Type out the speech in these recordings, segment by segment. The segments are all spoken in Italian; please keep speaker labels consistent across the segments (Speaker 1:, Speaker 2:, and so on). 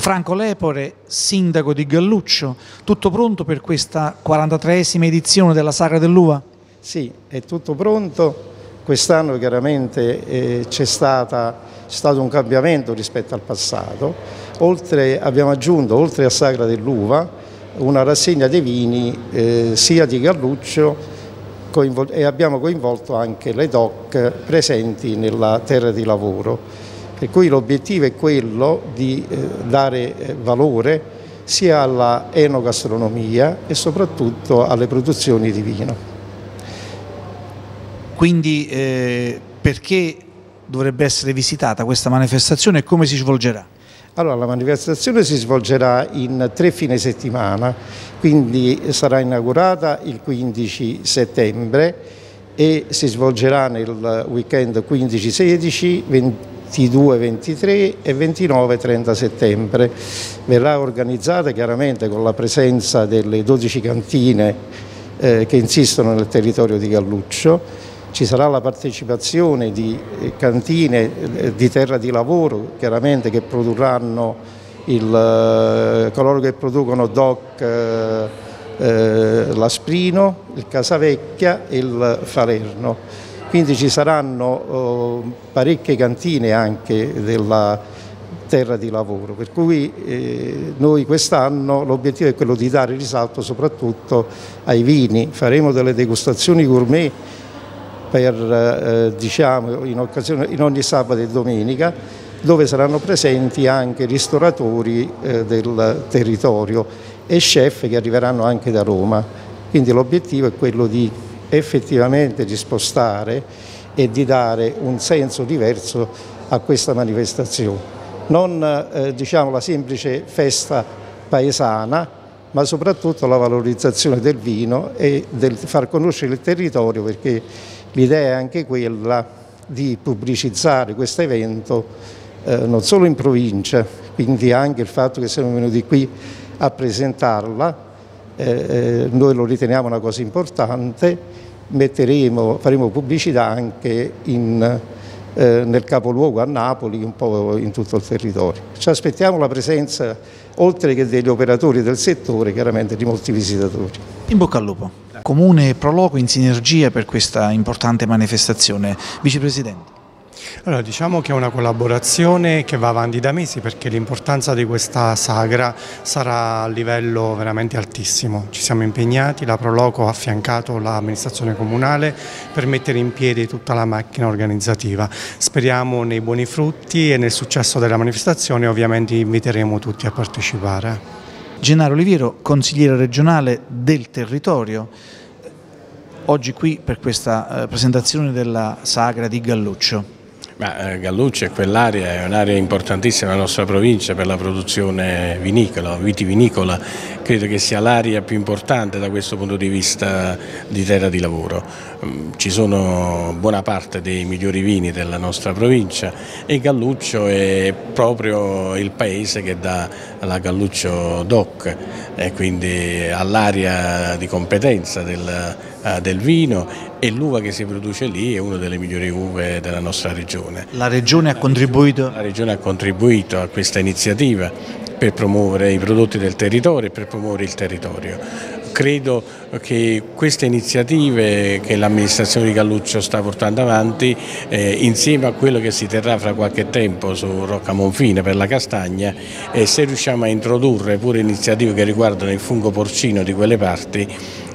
Speaker 1: Franco Lepore, sindaco di Galluccio, tutto pronto per questa 43esima edizione della Sagra dell'Uva?
Speaker 2: Sì, è tutto pronto. Quest'anno chiaramente eh, c'è stato un cambiamento rispetto al passato. Oltre, abbiamo aggiunto, oltre a Sagra dell'Uva, una rassegna dei vini eh, sia di Galluccio e abbiamo coinvolto anche le DOC presenti nella terra di lavoro. Per cui l'obiettivo è quello di eh, dare eh, valore sia alla enogastronomia e soprattutto alle produzioni di vino.
Speaker 1: Quindi eh, perché dovrebbe essere visitata questa manifestazione e come si svolgerà?
Speaker 2: Allora, la manifestazione si svolgerà in tre fine settimana, quindi sarà inaugurata il 15 settembre e si svolgerà nel weekend 15-16, 22-23 e 29-30 settembre. Verrà organizzata chiaramente con la presenza delle 12 cantine eh, che insistono nel territorio di Galluccio ci sarà la partecipazione di eh, cantine eh, di terra di lavoro, chiaramente che produrranno il, eh, coloro che producono DOC, l'Asprino, il Casavecchia e il Falerno. Quindi ci saranno eh, parecchie cantine anche della terra di lavoro, per cui eh, noi quest'anno l'obiettivo è quello di dare risalto soprattutto ai vini, faremo delle degustazioni gourmet per, eh, diciamo, in, occasione, in, ogni sabato e domenica dove saranno presenti anche ristoratori del territorio e chef che arriveranno anche da Roma. Quindi l'obiettivo è quello di effettivamente di spostare e di dare un senso diverso a questa manifestazione. Non eh, diciamo, la semplice festa paesana, ma soprattutto la valorizzazione del vino e del far conoscere il territorio perché L'idea è anche quella di pubblicizzare questo evento eh, non solo in provincia, quindi anche il fatto che siamo venuti qui a presentarla, eh, eh noi lo riteniamo una cosa importante, metteremo, faremo pubblicità anche in, eh, nel capoluogo a Napoli, un po' in tutto il territorio. Ci aspettiamo la presenza, oltre che degli operatori del settore, chiaramente di molti visitatori.
Speaker 1: In bocca al lupo. Comune Proloco in sinergia per questa importante manifestazione. Vicepresidente.
Speaker 3: Allora, diciamo che è una collaborazione che va avanti da mesi perché l'importanza di questa sagra sarà a livello veramente altissimo. Ci siamo impegnati, la Proloco ha affiancato l'amministrazione comunale per mettere in piedi tutta la macchina organizzativa. Speriamo nei buoni frutti e nel successo della manifestazione ovviamente inviteremo tutti a partecipare.
Speaker 1: Gennaro Oliviero, consigliere regionale del territorio, oggi qui per questa eh, presentazione della sagra di Galluccio.
Speaker 4: Ma, eh, Galluccio e quell'area è un'area importantissima nella nostra provincia per la produzione vinicola, vitivinicola, credo che sia l'area più importante da questo punto di vista di terra di lavoro. Mm, ci sono buona parte dei migliori vini della nostra provincia e Galluccio è proprio il paese che dà la Galluccio DOC e quindi all'area di competenza del, del vino e l'uva che si produce lì è una delle migliori uve della nostra regione.
Speaker 1: La regione ha contribuito?
Speaker 4: La regione ha contribuito a questa iniziativa per promuovere i prodotti del territorio e per promuovere il territorio. Credo che queste iniziative che l'amministrazione di Galluccio sta portando avanti eh, insieme a quello che si terrà fra qualche tempo su Rocca Monfine per la castagna e se riusciamo a introdurre pure iniziative che riguardano il fungo porcino di quelle parti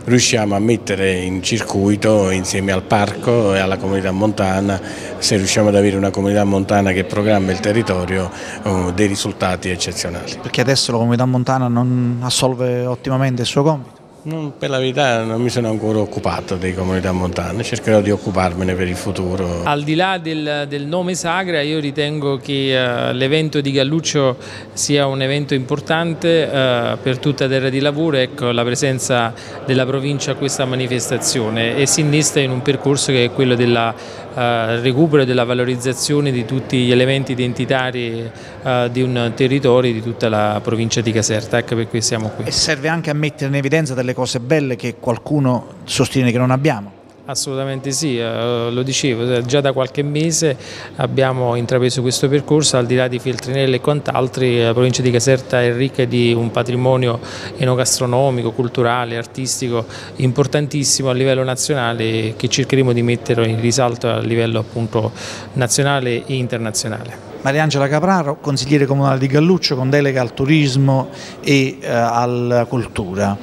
Speaker 4: riusciamo a mettere in circuito insieme al parco e alla comunità montana, se riusciamo ad avere una comunità montana che programma il territorio, uh, dei risultati eccezionali.
Speaker 1: Perché adesso la comunità montana non assolve ottimamente il suo compito?
Speaker 4: Non, per la verità non mi sono ancora occupato di comunità montane, cercherò di occuparmene per il futuro.
Speaker 5: Al di là del, del nome Sagra io ritengo che uh, l'evento di Galluccio sia un evento importante uh, per tutta terra di lavoro, ecco, la presenza della provincia a questa manifestazione e si innesta in un percorso che è quello del uh, recupero e della valorizzazione di tutti gli elementi identitari di un territorio di tutta la provincia di Caserta, ecco perché siamo qui.
Speaker 1: E serve anche a mettere in evidenza delle cose belle che qualcuno sostiene che non abbiamo.
Speaker 5: Assolutamente sì, eh, lo dicevo, eh, già da qualche mese abbiamo intrapreso questo percorso, al di là di Feltrinelli e quant'altri, la provincia di Caserta è ricca di un patrimonio enogastronomico, culturale, artistico importantissimo a livello nazionale che cercheremo di mettere in risalto a livello appunto nazionale e internazionale.
Speaker 1: Mariangela Capraro, consigliere comunale di Galluccio con delega al turismo e eh, alla cultura.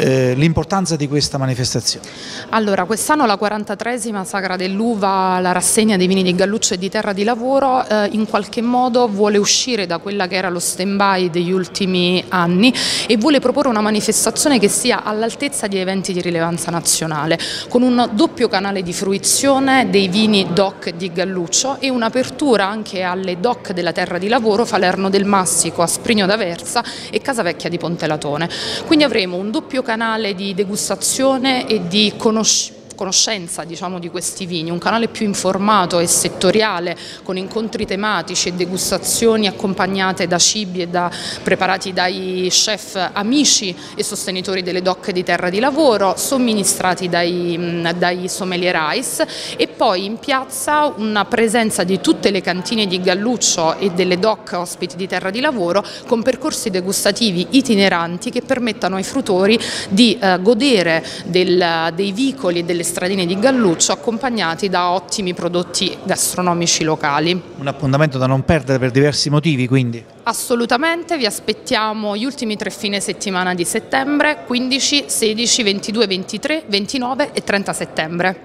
Speaker 1: Eh, l'importanza di questa manifestazione?
Speaker 6: Allora, quest'anno la 43esima Sagra dell'Uva, la rassegna dei vini di Galluccio e di Terra di Lavoro, eh, in qualche modo vuole uscire da quella che era lo stand-by degli ultimi anni e vuole proporre una manifestazione che sia all'altezza di eventi di rilevanza nazionale, con un doppio canale di fruizione dei vini DOC di Galluccio e un'apertura anche alle DOC della Terra di Lavoro, Falerno del Massico, Asprigno d'Aversa e Casavecchia di Pontelatone. Quindi avremo un doppio canale di degustazione e di conoscenza conoscenza diciamo, di questi vini, un canale più informato e settoriale con incontri tematici e degustazioni accompagnate da cibi e da, preparati dai chef amici e sostenitori delle doc di terra di lavoro, somministrati dai, dai sommelier rice e poi in piazza una presenza di tutte le cantine di Galluccio e delle doc ospiti di terra di lavoro con percorsi degustativi itineranti che permettano ai frutori di eh, godere del, dei vicoli e delle stradine di Galluccio accompagnati da ottimi prodotti gastronomici locali.
Speaker 1: Un appuntamento da non perdere per diversi motivi quindi?
Speaker 6: Assolutamente, vi aspettiamo gli ultimi tre fine settimana di settembre, 15, 16, 22, 23, 29 e 30 settembre.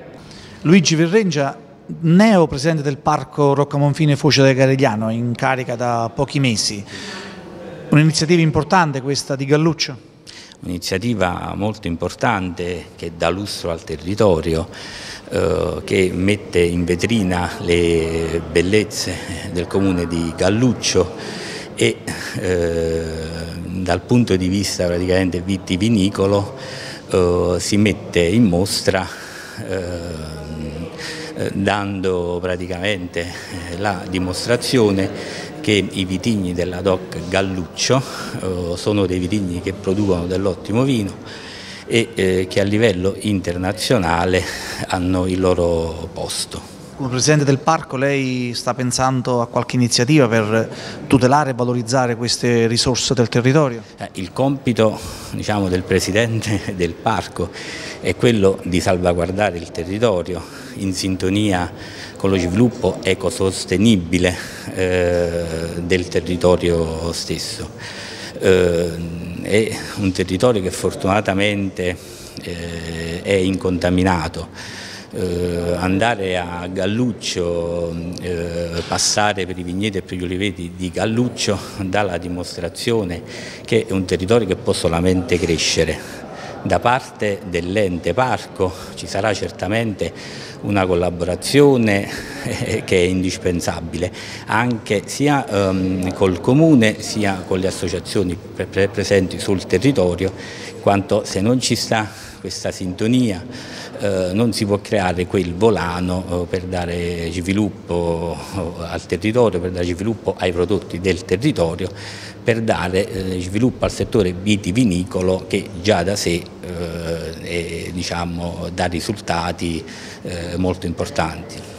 Speaker 1: Luigi Verrengia, neo presidente del Parco Roccamonfine Foce del Garigliano, in carica da pochi mesi. Un'iniziativa importante questa di Galluccio?
Speaker 7: Un'iniziativa molto importante che dà lustro al territorio, eh, che mette in vetrina le bellezze del comune di Galluccio e eh, dal punto di vista praticamente vitivinicolo eh, si mette in mostra eh, dando praticamente eh, la dimostrazione che i vitigni della DOC Galluccio eh, sono dei vitigni che producono dell'ottimo vino e che a livello internazionale hanno il loro posto.
Speaker 1: Come Presidente del Parco lei sta pensando a qualche iniziativa per tutelare e valorizzare queste risorse del territorio?
Speaker 7: Eh, il compito diciamo, del Presidente del Parco è quello di salvaguardare il territorio in sintonia con lo sviluppo ecosostenibile eh, del territorio stesso. Eh, è un territorio che fortunatamente eh, è incontaminato. Eh, andare a Galluccio, eh, passare per i vigneti e per gli oliveti di Galluccio dà la dimostrazione che è un territorio che può solamente crescere. Da parte dell'ente parco ci sarà certamente una collaborazione eh, che è indispensabile anche sia ehm, col comune sia con le associazioni pre presenti sul territorio quanto se non ci sta questa sintonia eh, non si può creare quel volano eh, per dare sviluppo eh, al territorio, per dare sviluppo ai prodotti del territorio per dare eh, sviluppo al settore vitivinicolo che già da sé è, diciamo, dà risultati molto importanti.